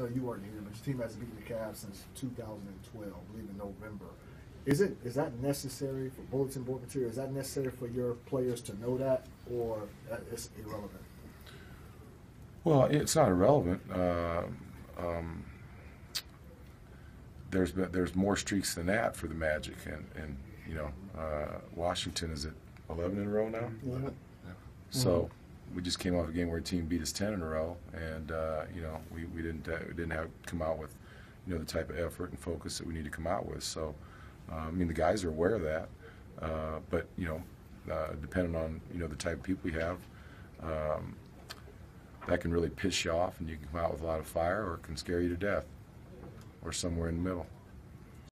know you weren't here, but your team hasn't beaten the Cavs since 2012, I believe in November. Is it is that necessary for bulletin board material? Is that necessary for your players to know that, or is irrelevant? Well, it's not irrelevant. Uh, um, there's been, there's more streaks than that for the Magic, and, and you know uh, Washington is at 11 in a row now. Yeah. So we just came off a game where a team beat us 10 in a row, and uh, you know we, we didn't uh, we didn't have come out with you know the type of effort and focus that we need to come out with. So uh, I mean the guys are aware of that, uh, but you know uh, depending on you know the type of people we have. Um, that can really piss you off, and you can come out with a lot of fire, or it can scare you to death, or somewhere in the middle.